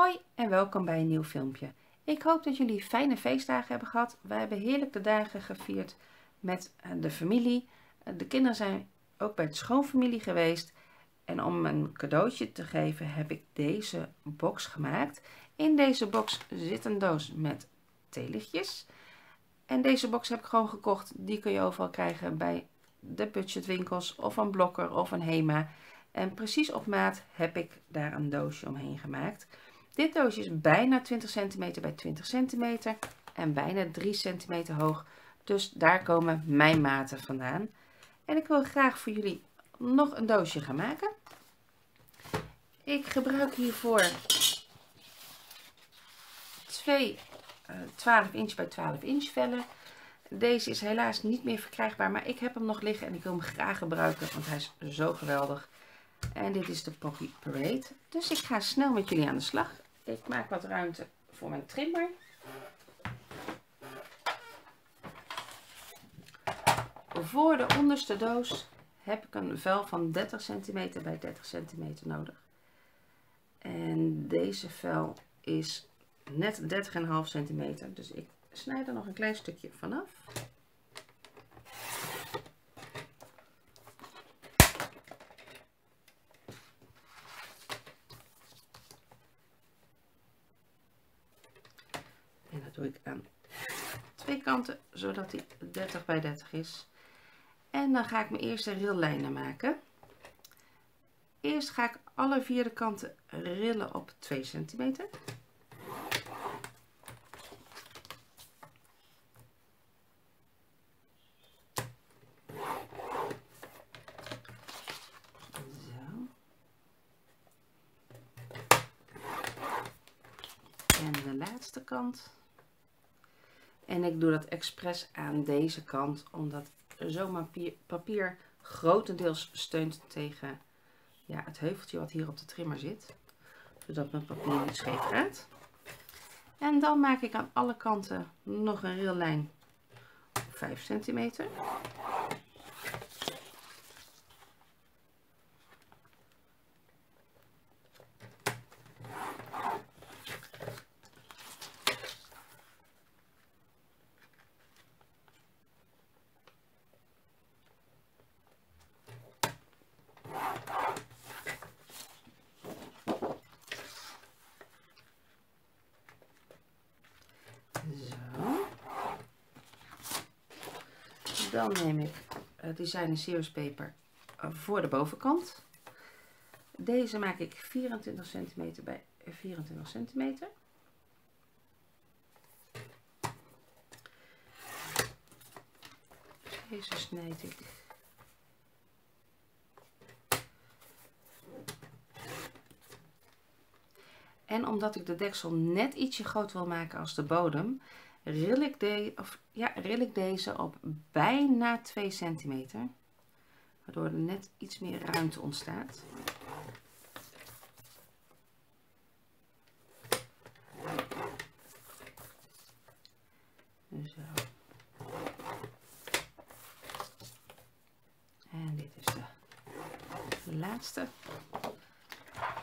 Hoi en welkom bij een nieuw filmpje. Ik hoop dat jullie fijne feestdagen hebben gehad. Wij hebben heerlijk de dagen gevierd met eh, de familie. Eh, de kinderen zijn ook bij de schoonfamilie geweest. En om een cadeautje te geven heb ik deze box gemaakt. In deze box zit een doos met theelichtjes. En deze box heb ik gewoon gekocht. Die kun je overal krijgen bij de budgetwinkels of een Blokker of een Hema. En precies op maat heb ik daar een doosje omheen gemaakt. Dit doosje is bijna 20 cm bij 20 cm en bijna 3 cm hoog. Dus daar komen mijn maten vandaan. En ik wil graag voor jullie nog een doosje gaan maken. Ik gebruik hiervoor twee 12 inch bij 12 inch vellen. Deze is helaas niet meer verkrijgbaar, maar ik heb hem nog liggen en ik wil hem graag gebruiken, want hij is zo geweldig. En dit is de Poppy Parade. Dus ik ga snel met jullie aan de slag. Ik maak wat ruimte voor mijn trimmer. Voor de onderste doos heb ik een vel van 30 cm bij 30 cm nodig. En deze vel is net 30,5 cm. Dus ik snijd er nog een klein stukje vanaf. En dat doe ik aan twee kanten, zodat hij 30 bij 30 is. En dan ga ik mijn eerste rillijnen maken. Eerst ga ik alle vier de kanten rillen op 2 centimeter. en de laatste kant. En ik doe dat expres aan deze kant, omdat zomaar papier grotendeels steunt tegen ja, het heuveltje wat hier op de trimmer zit. Zodat mijn papier niet scheef gaat. En dan maak ik aan alle kanten nog een rillijn op 5 centimeter. Dan neem ik uh, Designer Series Paper eh, voor de bovenkant. Deze maak ik 24 cm bij 24 cm. Deze snijd ik En omdat ik de deksel net ietsje groter wil maken als de bodem, ril ik, of, ja, ril deze op bijna 2 centimeter. Waardoor er net iets meer ruimte ontstaat. Zo. En dit is de, laatste. En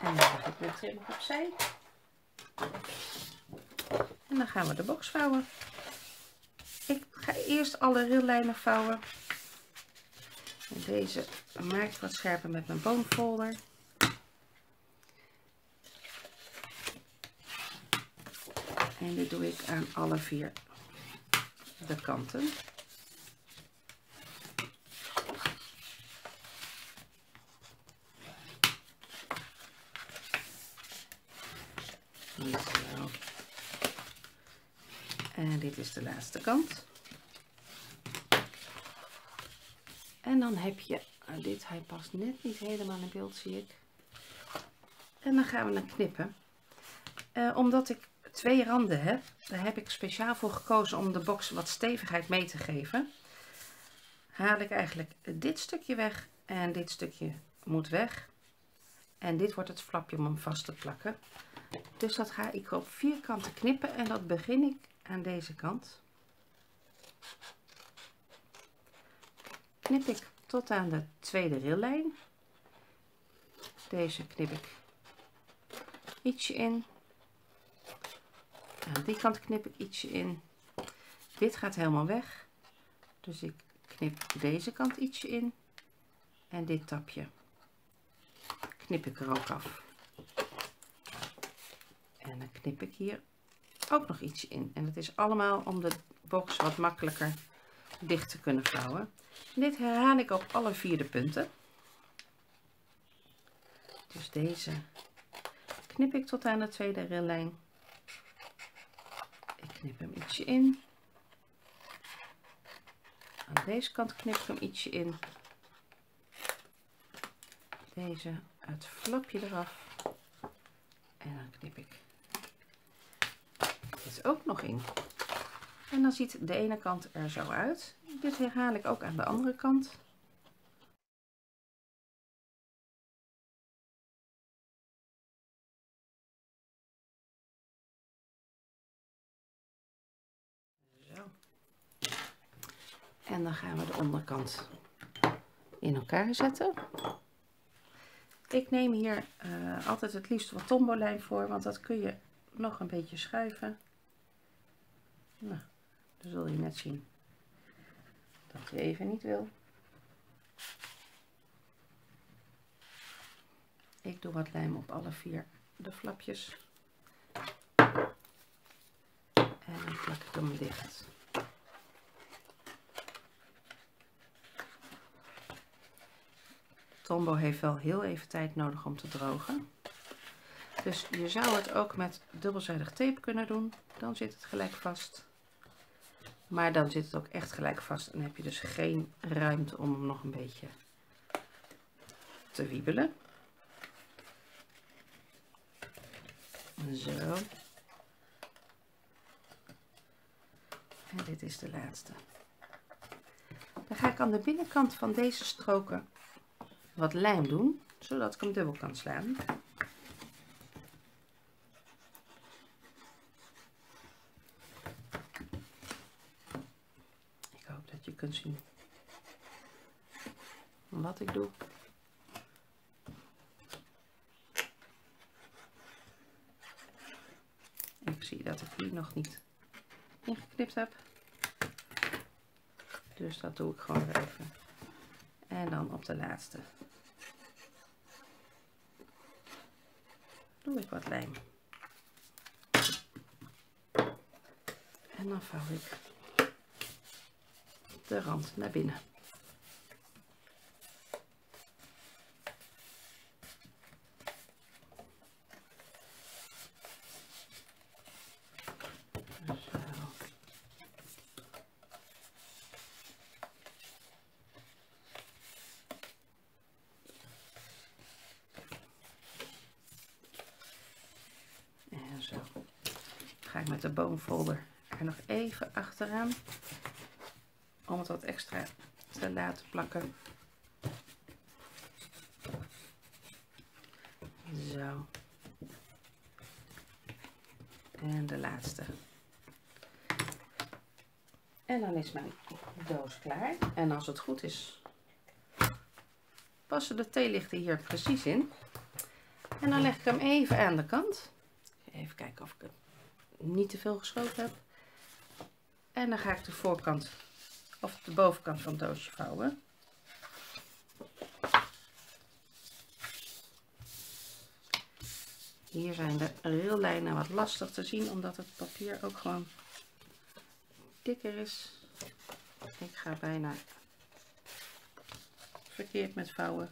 dan leg ik de trim opzij. En dan gaan we de box vouwen. Ik ga eerst alle rillijnen vouwen. En deze maak ik wat scherper met mijn boomfolder. En dit doe ik aan alle vier de kanten. En dit is de laatste kant. En dan heb je uh, dit, hij past net niet helemaal in beeld zie ik. En dan gaan we hem knippen. Uh, omdat ik twee randen heb, daar heb ik speciaal voor gekozen om de box wat stevigheid mee te geven. Haal ik eigenlijk dit stukje weg en dit stukje moet weg. En dit wordt het flapje om hem vast te plakken. Dus dat ga ik op vier kanten knippen en dat begin ik aan deze kant. Knip ik tot aan de tweede rillijn. Deze knip ik ietsje in Aan die kant knip ik ietsje in. Dit gaat helemaal weg. Dus ik knip deze kant ietsje in. En dit tapje knip ik er ook af. En dan knip ik hier ook nog iets in. En dat is allemaal om de box wat makkelijker dicht te kunnen vouwen. dit herhaal ik op alle vier de punten. Dus deze knip ik tot aan de tweede rillijn. Ik knip hem ietsje in. Aan deze kant knip ik hem ietsje in. Deze het flapje eraf. En dan knip ik ook nog in. En dan ziet de ene kant er zo uit. Dit herhaal ik ook aan de andere kant. Zo. En dan gaan we de onderkant in elkaar zetten. Ik neem hier uh, altijd het liefst wat tombolijn voor, want dat kun je nog een beetje schuiven. Nou, dan zul je net zien dat je even niet wil. Ik doe wat lijm op alle vier de flapjes. En dan plak ik hem dicht. Tombo heeft wel heel even tijd nodig om te drogen. Dus je zou het ook met dubbelzijdig tape kunnen doen. Dan zit het gelijk vast. Maar dan zit het ook echt gelijk vast. En heb je dus geen ruimte om hem nog een beetje te wiebelen. Zo. En dit is de laatste. Dan ga ik aan de binnenkant van deze stroken wat lijm doen, zodat ik hem dubbel kan slaan. Ik hoop dat je kunt zien wat ik doe. Ik zie dat ik hier nog niet ingeknipt heb. Dus dat doe ik gewoon even. En dan op de laatste doe ik wat lijm. En dan vouw ik de rand naar binnen. ga ik met de boomfolder er nog even achteraan om het wat extra te laten plakken. Zo. En de laatste. En dan is mijn doos klaar. En als het goed is, passen de theelichten hier precies in. En dan leg ik hem even aan de kant. Even kijken of ik het niet te veel geschoven heb. En dan ga ik de voorkant of de bovenkant van het doosje vouwen. Hier zijn de raillijnen wat lastig te zien omdat het papier ook gewoon dikker is. Ik ga bijna verkeerd met vouwen.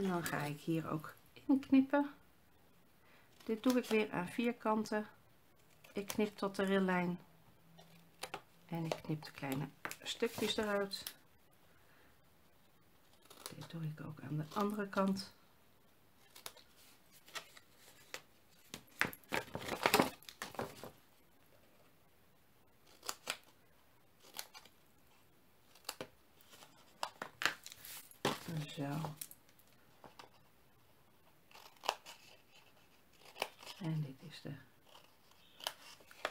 En dan ga ik hier ook inknippen. Dit doe ik weer aan vier kanten. Ik knip tot de rillijn. En ik knip de kleine stukjes eruit. Dit doe ik ook aan de andere kant. Zo. En dit is de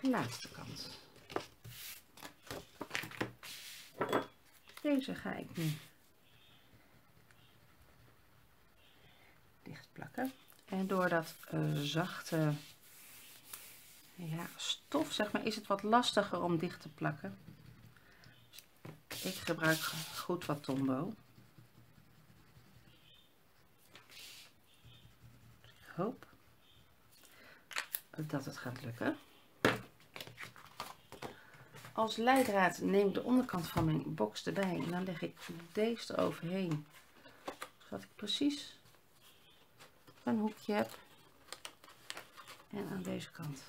laatste kant. Deze ga ik nu dicht plakken. En door dat uh, zachte ja, stof, zeg maar, is het wat lastiger om dicht te plakken. Ik gebruik goed wat Tombow. Ik hoop dat het gaat lukken. Als leidraad neem ik de onderkant van mijn box erbij en dan leg ik deze eroverheen. Zodat ik precies een hoekje heb. En aan deze kant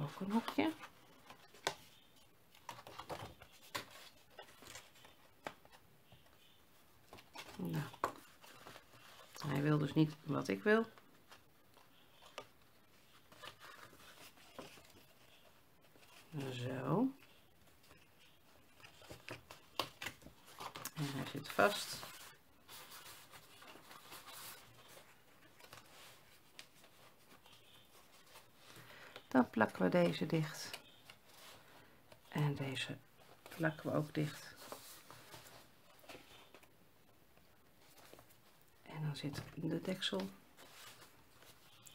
ook een hoekje. Nou, hij wil dus niet wat ik wil. Zo. En hij zit vast. Dan plakken we deze dicht. En deze plakken we ook dicht. En dan zit de deksel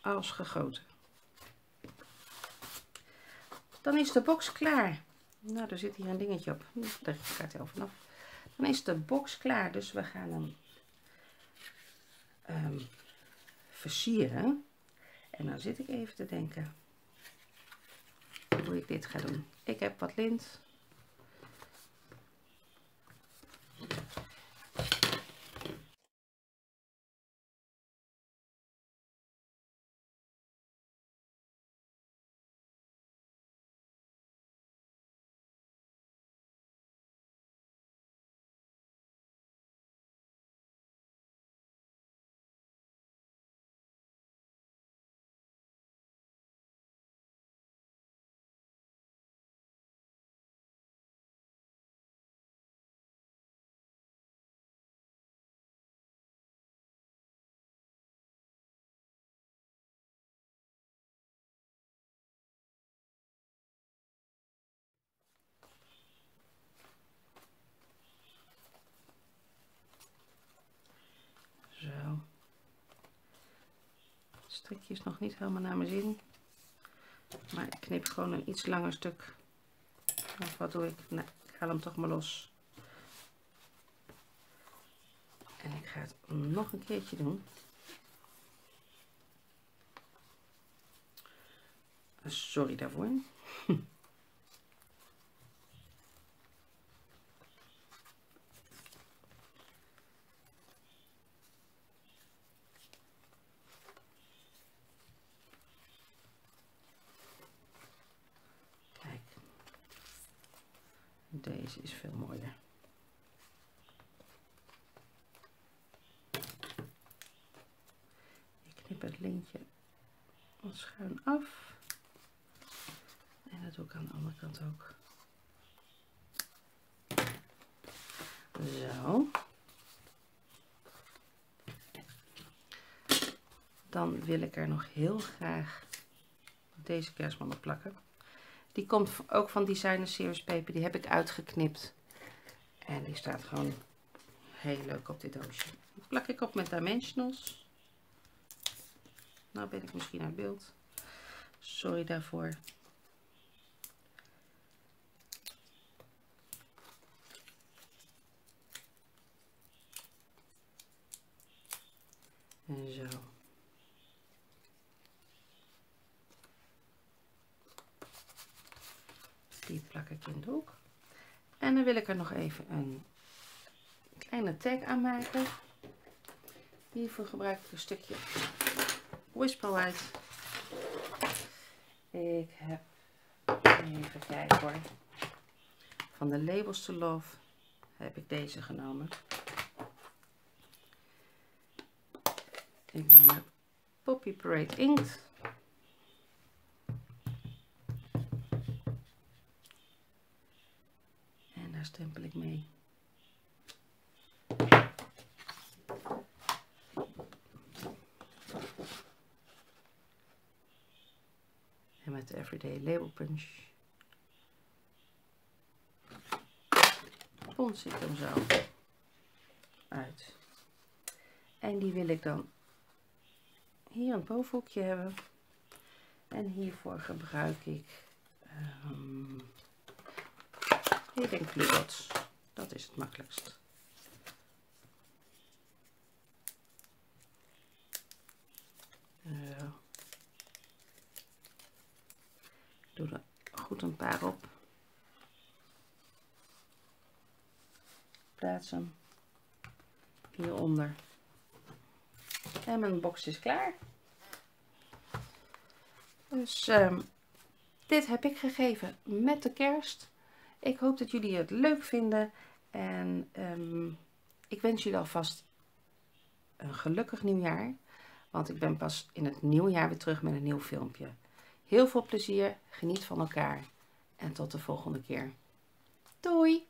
als gegoten. Dan is de box klaar. Nou, er zit hier een dingetje op. Daar gaat hij vanaf. Dan is de box klaar. Dus we gaan hem um, versieren. En dan zit ik even te denken hoe ik dit ga doen. Ik heb wat lint. Strikje is nog niet helemaal naar mijn zin. Maar ik knip gewoon een iets langer stuk. Of wat doe ik? Nee, ik haal hem toch maar los. En ik ga het nog een keertje doen. Sorry daarvoor. Deze is veel mooier. Ik knip het lintje wat schuin af. En dat doe ik aan de andere kant ook. Zo. Dan wil ik er nog heel graag deze kerstman op plakken. Die komt ook van Designer Series Paper. Die heb ik uitgeknipt. En die staat gewoon heel leuk op dit doosje. Die plak ik op met Dimensionals. Nou ben ik misschien uit beeld. Sorry daarvoor. En zo. Die hoek. En dan wil ik er nog even een kleine tag aan maken. Hiervoor gebruik ik een stukje Whisper. Ik heb, even kijken hoor, van de Labels to Love heb ik deze genomen. Ik neem Poppy Parade Inkt. stempel ik mee. met Everyday Label Punch. Pons ik hem zo uit. En die wil ik dan hier een bovenhoekje hebben. En hiervoor gebruik ik um, Hidden Cludots. Dat is het makkelijkst. Uh, doe er goed een paar op. Plaats hem hieronder. En mijn box is klaar. Dus um, dit heb ik gegeven met de kerst. Ik hoop dat jullie het leuk vinden. En um, ik wens jullie alvast een gelukkig nieuwjaar. Want ik ben pas in het nieuwjaar weer terug met een nieuw filmpje. Heel veel plezier, geniet van elkaar en tot de volgende keer. Doei!